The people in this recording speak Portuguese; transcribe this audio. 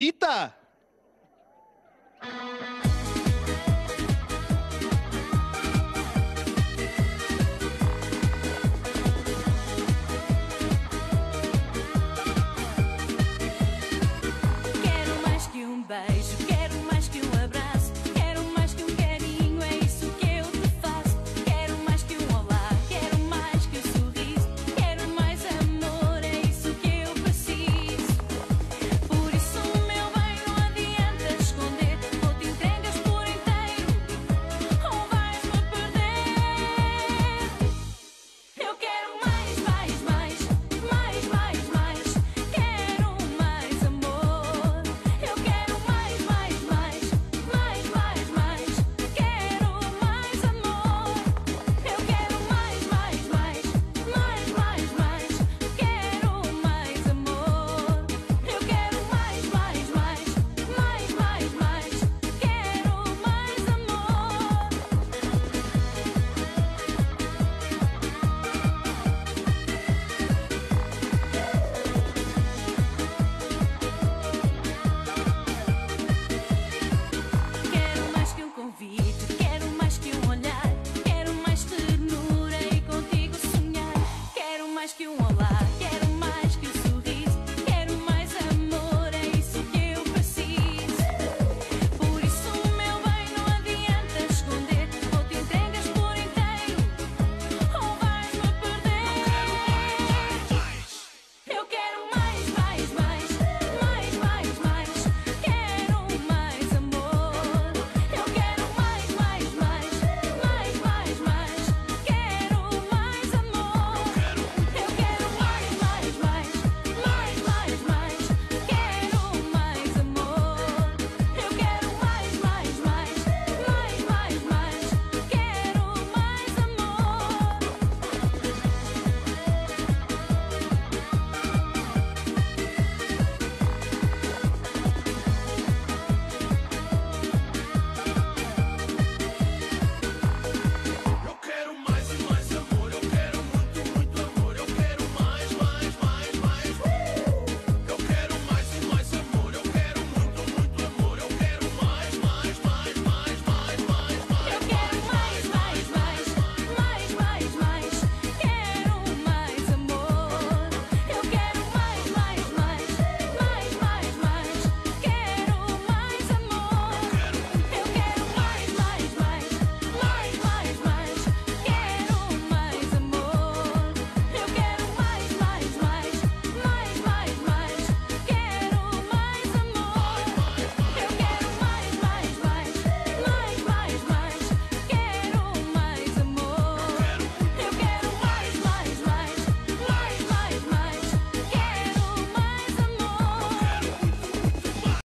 Ita! Yeah.